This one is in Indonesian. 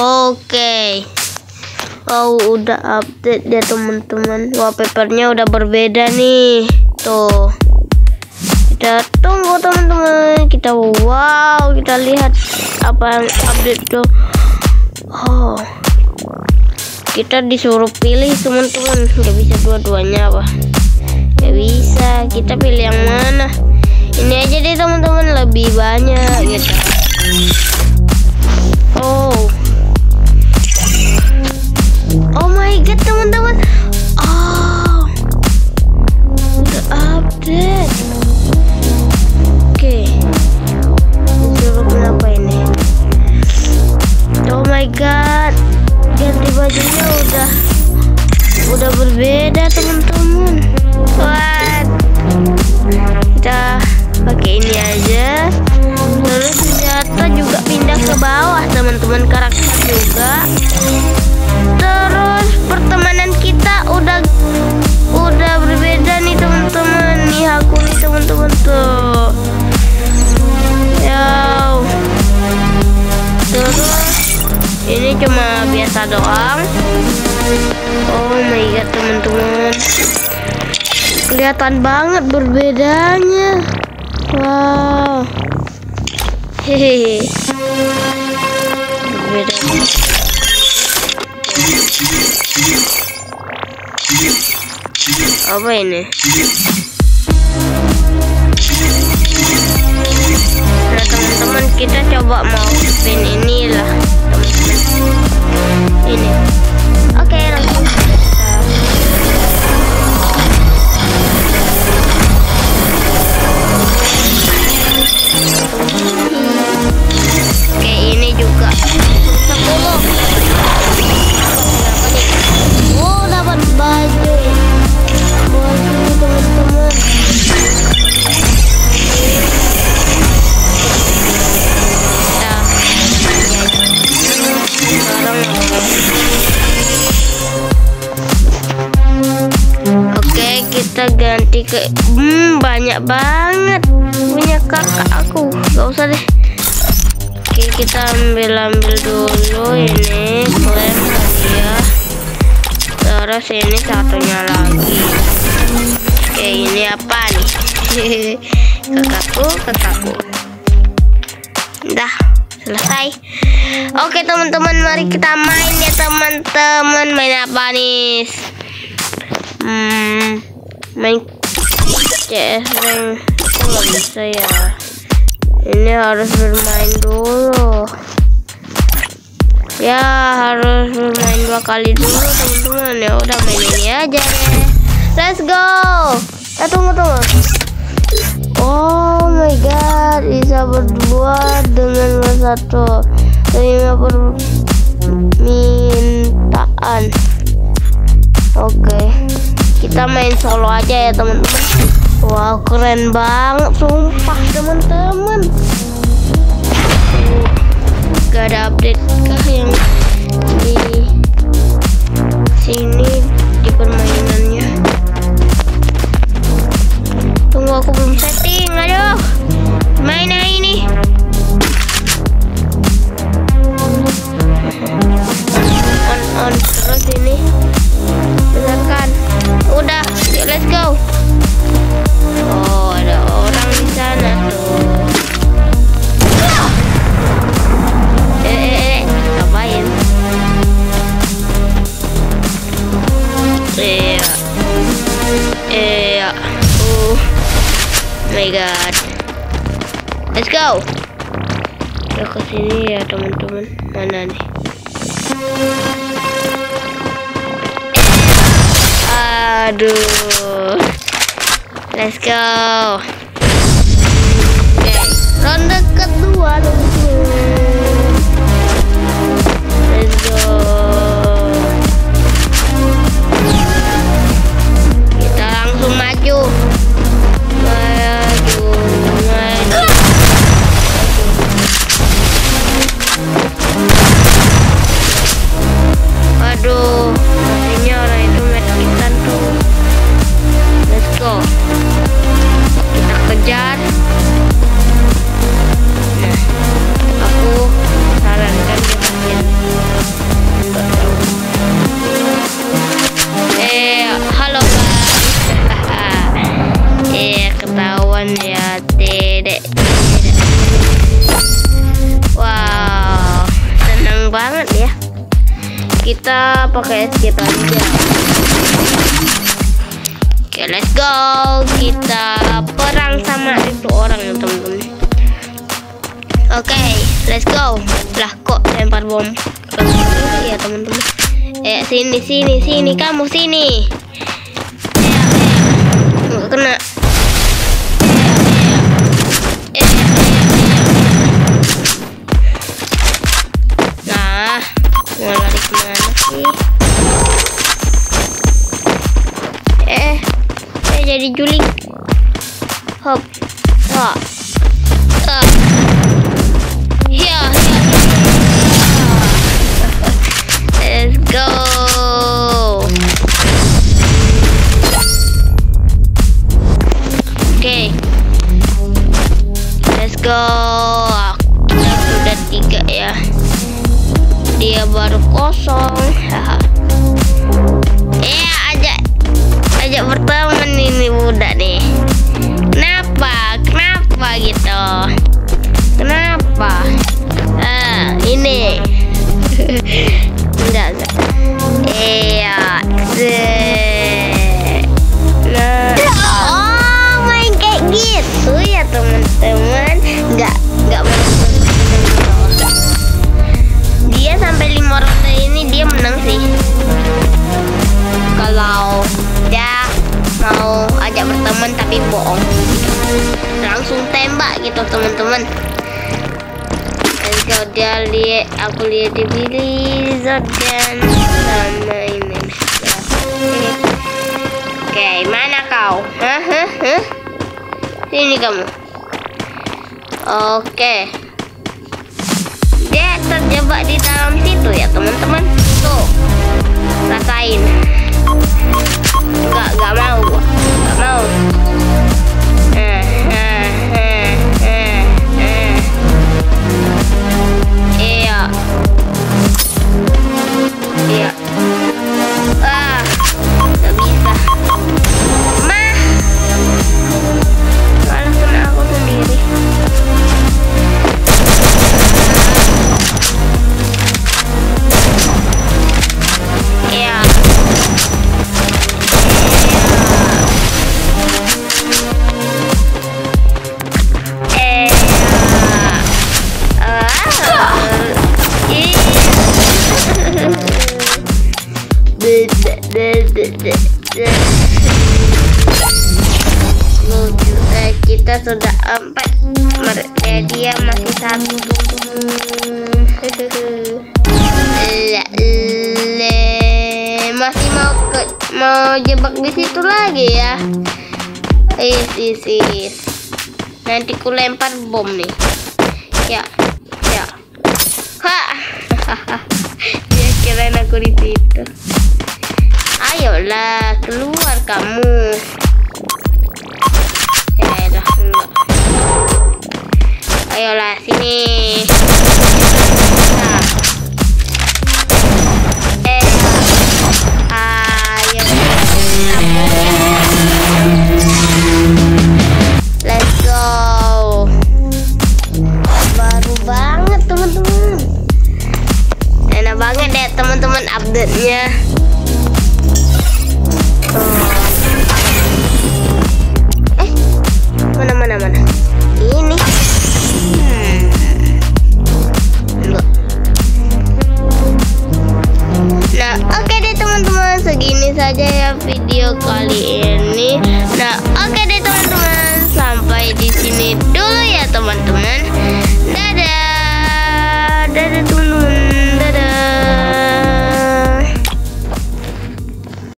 Oke. Oh, udah update ya teman-teman. Wallpapernya udah berbeda nih. Tuh. Kita tunggu teman-teman. Kita wow, kita lihat apa yang update tuh. Oh. Kita disuruh pilih teman-teman. Gak bisa dua-duanya apa? Gak bisa. Kita pilih yang mana? Ini aja deh teman-teman lebih banyak gitu. Oh. God teman-teman. Oh. Udah update. Oke. Disuruh kenapa ini? Oh my god. Ganti bajunya udah udah berbeda teman-teman. What? Kita pakai ini aja. Terus senjata juga pindah ke bawah teman-teman karakter juga pertemanan kita udah udah berbeda nih teman-teman. Nih aku nih teman-teman tuh. Ya terus ini cuma biasa doang. Oh my god teman-teman. Kelihatan banget berbedanya. Wow. Hehehe apa ini? Nah teman-teman kita coba mau spin inilah teman-teman. Ini. Ke Hmm banyak banget Punya kakak aku. Gak usah deh. Oke kita ambil ambil dulu ini klaim hadiah terus ini satunya lagi. Oke ini apa nih? Kakakku kakakku. Dah selesai. Oke teman-teman mari kita main ya teman-teman. Main apa nih? Hmm main CS rank kok nggak bisa ya. Ini harus bermain dulu. Ya harus bermain dua kali dulu teman-teman. Ya udah main ini aja deh. Let's go. Eh tunggu tunggu. Oh my god bisa berdua dengan satu terima permintaan. Oke kita main solo aja ya teman-teman wow keren banget sumpah teman-teman. Gak ada update kah yang di sini go kita ke sini ya teman-teman. Mana nih? Aduh. Let's go. Oke, ronde kedua. teman-teman kita pakai escape aja. Oke let's go. Kita perang sama itu orang ya teman-teman. Oke okay, let's go. Lah kok lempar bom? Ya teman-teman. Eh sini sini sini kamu sini. Nggak kena jadi juling hop. Hop bohong langsung tembak gitu teman-teman. Kalau dia lihat aku lihat di Blizzard dan sama ini oke mana kau? Hah hah sini kamu. Oke. Dia terjebak di dalam situ ya teman-teman. Tuh rasain. Nggak nggak mau nggak mau Kita sudah empat mereka dia masih satu. Masih mau ke mau jebak di situ lagi ya? Is is is. Nanti ku lempar bom nih. Ya ya. Ha. Dia kirain aku di situ. Ayolah kamu ya elah enggak ayolah sini. Nah. eh ayo. Let's go. Baru banget teman-teman. Enak banget deh teman-teman update nya segini saja ya video kali ini. Nah, oke okay deh teman-teman. Sampai di sini dulu ya teman-teman. Dadah. Dadah.